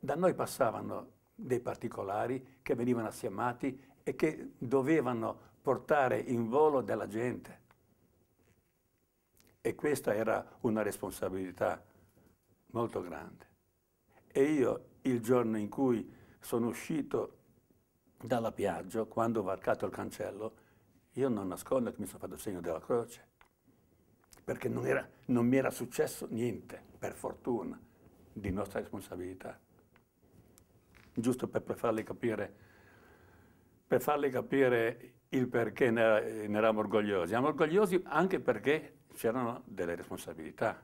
da noi passavano dei particolari che venivano assiemati e che dovevano portare in volo della gente. E questa era una responsabilità molto grande. E io il giorno in cui sono uscito dalla Piaggio, quando ho varcato il cancello, io non nascondo che mi sono fatto il segno della croce, perché non, era, non mi era successo niente, per fortuna, di nostra responsabilità. Giusto per, per farli capire, per farli capire il perché ne, ne eravamo orgogliosi. Siamo orgogliosi anche perché c'erano delle responsabilità.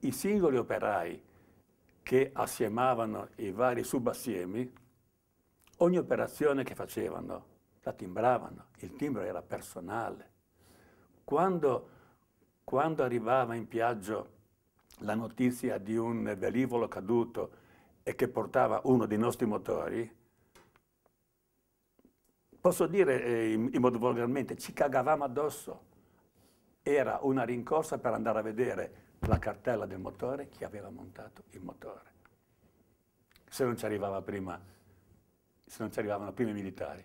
I singoli operai che assiemavano i vari subassiemi, ogni operazione che facevano la timbravano, il timbro era personale. Quando, quando arrivava in piaggio la notizia di un velivolo caduto e che portava uno dei nostri motori, posso dire eh, in, modo volgarmente, ci cagavamo addosso. Era una rincorsa per andare a vedere la cartella del motore, chi aveva montato il motore. Se non ci arrivava prima, se non ci arrivavano prima i militari.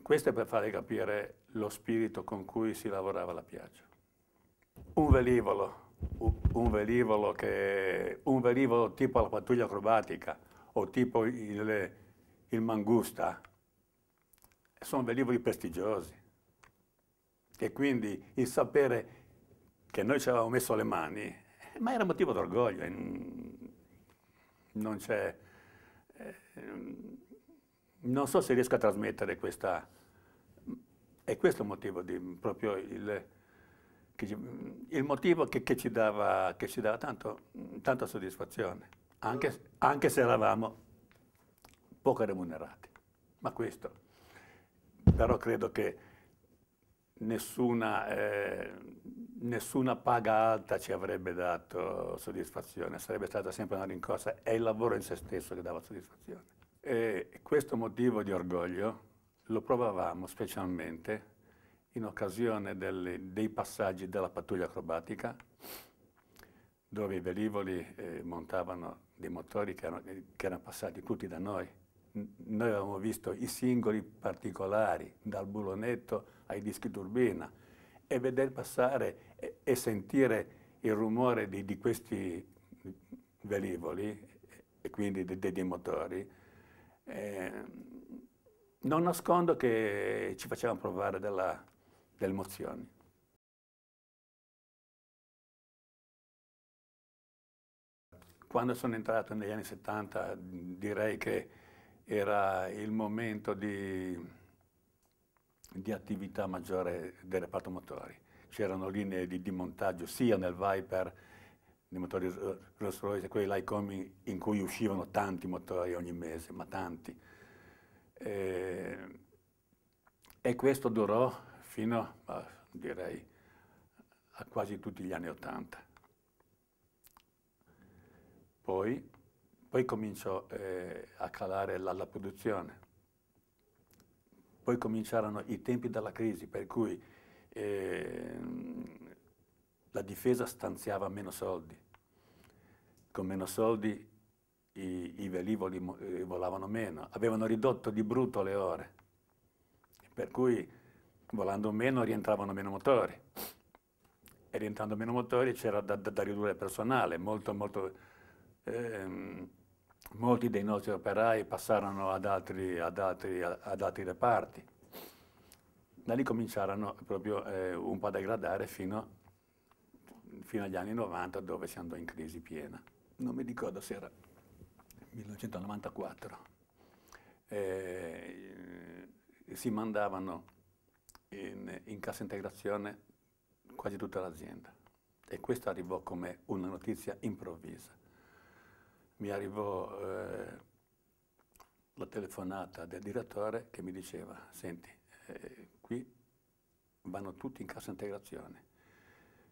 Questo è per farvi capire lo spirito con cui si lavorava la piaggia. Un velivolo, un velivolo, che, un velivolo tipo la pattuglia acrobatica o tipo il, il Mangusta, sono velivoli prestigiosi. E quindi il sapere che noi ci avevamo messo le mani, ma era motivo d'orgoglio. Non c'è... Eh, non so se riesco a trasmettere questa... È questo il motivo di proprio il, ci, il motivo che, che, ci dava, che ci dava tanto, tanta soddisfazione, anche, anche se eravamo poco remunerati. Ma questo, però credo che nessuna, eh, nessuna paga alta ci avrebbe dato soddisfazione, sarebbe stata sempre una rincorsa, è il lavoro in se stesso che dava soddisfazione. E questo motivo di orgoglio lo provavamo specialmente in occasione delle, dei passaggi della pattuglia acrobatica, dove i velivoli eh, montavano dei motori che erano, che erano passati tutti da noi. Noi avevamo visto i singoli particolari, dal bulonetto ai dischi turbina, e vedere passare e, e sentire il rumore di, di, questi velivoli e quindi dei, dei motori, eh, non nascondo che ci facevano provare della, delle emozioni. Quando sono entrato negli anni 70 direi che era il momento di di attività maggiore del reparto motori. C'erano linee di, di, montaggio sia nel Viper, nei motori Rolls Royce, quelli Lycoming in cui uscivano tanti motori ogni mese, ma tanti. E, e questo durò fino a, direi, a quasi tutti gli anni Ottanta. Poi, poi cominciò eh, a calare la, la produzione poi cominciarono i tempi della crisi, per cui eh, la difesa stanziava meno soldi. Con meno soldi i, i velivoli eh, volavano meno, avevano ridotto di brutto le ore, per cui volando meno rientravano meno motori. E rientrando meno motori c'era da, da, da, ridurre il personale, molto, molto... Ehm, molti dei nostri operai passarono ad altri, ad altri, ad altri reparti. Da lì cominciarono proprio eh, un po' a degradare fino, fino, agli anni 90 dove si andò in crisi piena. Non mi ricordo se era 1994. Eh, si mandavano in, in cassa integrazione quasi tutta l'azienda. E questo arrivò come una notizia improvvisa. Mi arrivò eh, la telefonata del direttore che mi diceva, senti, eh, qui vanno tutti in cassa integrazione,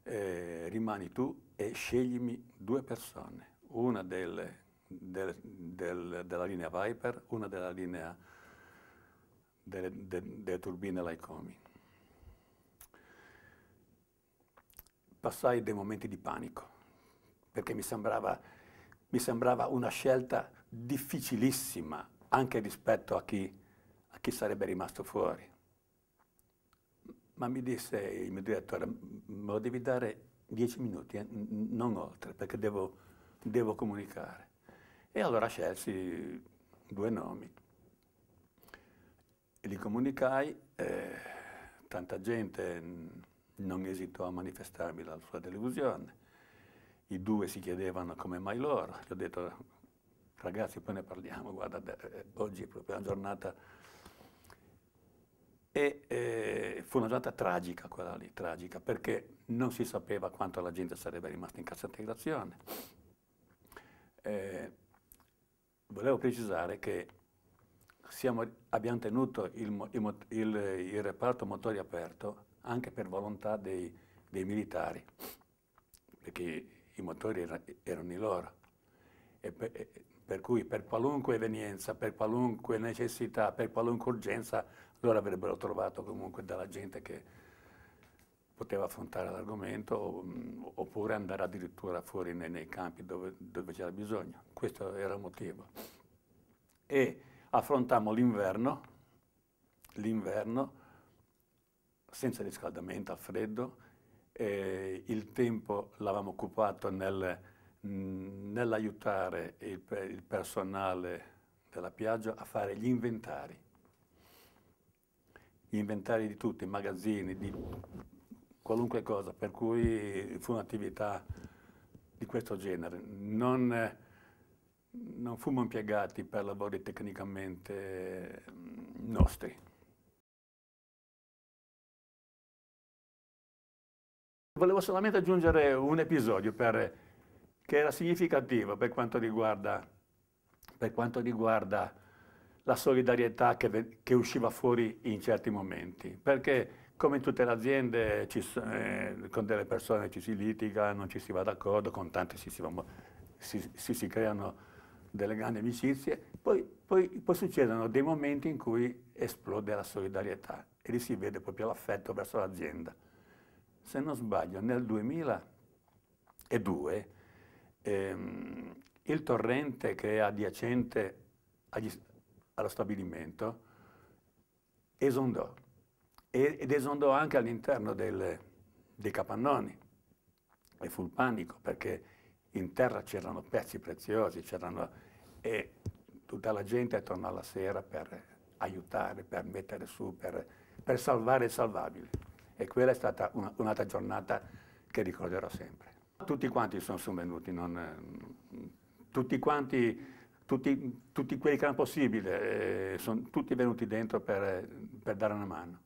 eh, rimani tu e sceglimi due persone, una del, del, del, della linea Viper, una della linea delle, de, delle turbine Lycomi. Passai dei momenti di panico, perché mi sembrava mi sembrava una scelta difficilissima anche rispetto a chi, a chi sarebbe rimasto fuori. Ma mi disse il mio direttore, me lo devi dare dieci minuti, eh, non oltre, perché devo, devo comunicare. E allora scelsi due nomi. E li comunicai, eh, tanta gente non esitò a manifestarmi la sua delusione. I due si chiedevano come mai loro. Gli ho detto, ragazzi, poi ne parliamo, guarda, eh, oggi è proprio una giornata... E eh, fu una giornata tragica quella lì, tragica, perché non si sapeva quanto la gente sarebbe rimasta in cassa integrazione. Eh, volevo precisare che siamo, abbiamo tenuto il, il, il, il, reparto motori aperto anche per volontà dei, dei militari, perché i motori erano, erano i loro. E per, per cui per qualunque evenienza, per qualunque necessità, per qualunque urgenza, loro avrebbero trovato comunque della gente che poteva affrontare l'argomento oppure andare addirittura fuori nei, nei campi dove, dove c'era bisogno. Questo era il motivo. E affrontammo l'inverno, l'inverno senza riscaldamento, al freddo, il tempo l'avevamo occupato nel, nell'aiutare il, il personale della Piaggio a fare gli inventari, gli inventari di tutti, magazzini, di qualunque cosa, per cui fu un'attività di questo genere. Non, non fummo impiegati per lavori tecnicamente nostri. Volevo solamente aggiungere un episodio per, che era significativo per quanto riguarda, per quanto riguarda la solidarietà che, che, usciva fuori in certi momenti, perché come in tutte le aziende ci, eh, con delle persone ci si litiga, non ci si va d'accordo, con tante si, si, si, si creano delle grandi amicizie, poi, poi, poi, succedono dei momenti in cui esplode la solidarietà e lì si vede proprio l'affetto verso l'azienda. Se non sbaglio, nel 2002 ehm, il torrente che è adiacente agli, allo stabilimento esondò ed esondò anche all'interno dei capannoni. E fu il panico perché in terra c'erano pezzi preziosi e tutta la gente tornò alla sera per aiutare, per mettere su, per, per salvare il salvabile e quella è stata una, un'altra giornata che ricorderò sempre. Tutti quanti sono, sono venuti, non, tutti quanti, tutti, tutti, quelli che erano possibili, eh, sono tutti venuti dentro per, per dare una mano.